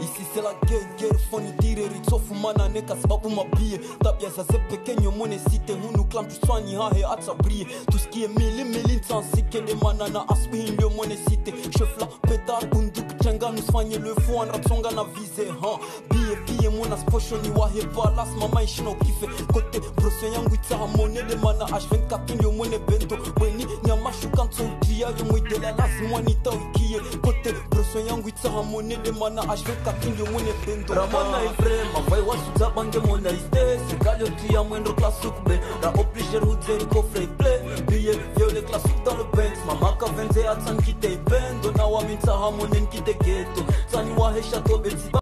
ici c'est la guerre guerre foni dire ritsofumana neka sababu mabie tabia za zepekenyo mone site hunu klam tuswani hahe atsabrie tusikie mili mili ntansike demana na asubuhi ndio mone site shefla petar bunduki chenga nusfanye le fou anratsonga na vise ha bie bie mona sposho ni wahe balas mama ishino kife kote broso yangu itsaha mone demana h24 ndio weni yari moidela asi mwani taukiye kote broso yangu itsahamone demana ashvekakinde mwene pendo. Ramana efrema vai wasutsabange mona iste. Sikalotuya mwendo klasukbe ra obliger hudzeri kofreple biye viole klasuk dans le banks mamaka venze atsankite ipendo na wamintsahamonenkitegete tsani waheshatobetsiba